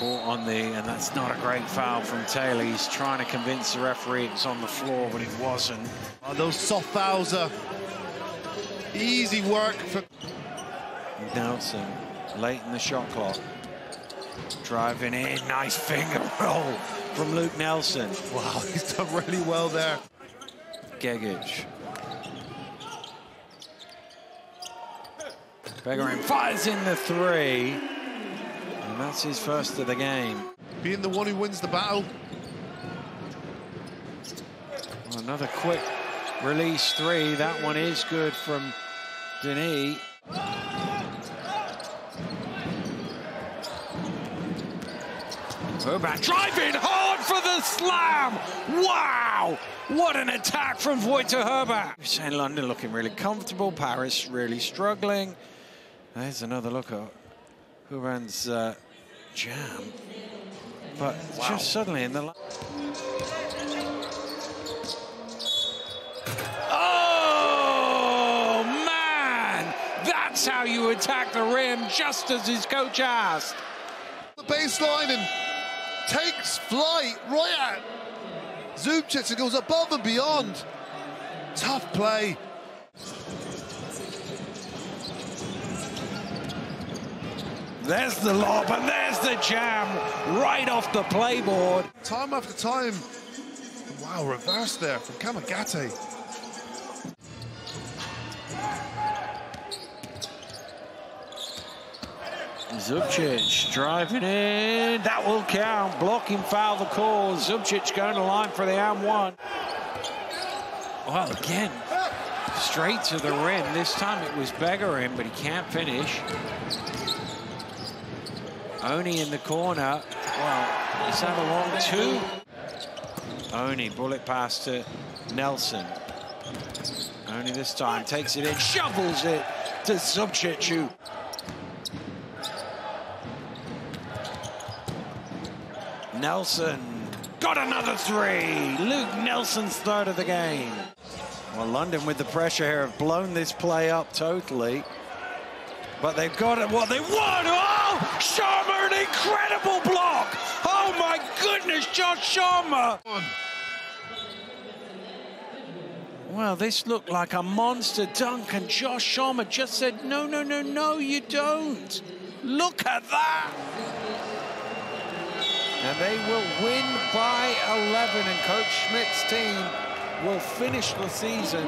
On the, and that's not a great foul from Taylor. He's trying to convince the referee it's on the floor, but it wasn't. Oh, those soft fouls are easy work for... Nelson, late in the shot clock. Driving in, nice finger roll from Luke Nelson. Wow, he's done really well there. Gegic. Begarin fires in the three. And that's his first of the game. Being the one who wins the battle. Another quick release three. That one is good from Denis. Hruban driving hard for the slam. Wow! What an attack from Vojta Hruban. Saying London looking really comfortable. Paris really struggling. There's another look at Hruban's uh, jam. But wow. just suddenly in the... Oh, man! That's how you attack the rim, just as his coach asked. The baseline and takes flight right at Zubcic and goes above and beyond. Tough play. There's the lob and there's the jam right off the playboard. Time after time. Wow, reverse there from Kamagate. Zubcic driving in. That will count. Blocking foul the call. Zubcic going to line for the and one. Well, again, straight to the rim. This time it was Begarin, but he can't finish. Oni in the corner. Well, had a long two. Oni, bullet pass to Nelson. Oni this time takes it in, shovels it to Zubcic, Nelson got another three. Luke Nelson's third of the game. Well, London with the pressure here have blown this play up totally. But they've got it what they want. Oh, Sharma, an incredible block. Oh my goodness, Josh Sharma. Well, this looked like a monster dunk, and Josh Sharma just said, no, no, no, no, you don't. Look at that. And they will win by 11, and Coach Schmidt's team will finish the season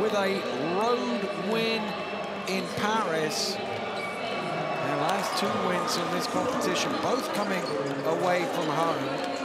with a road win in Paris. Their last two wins in this competition, both coming away from home.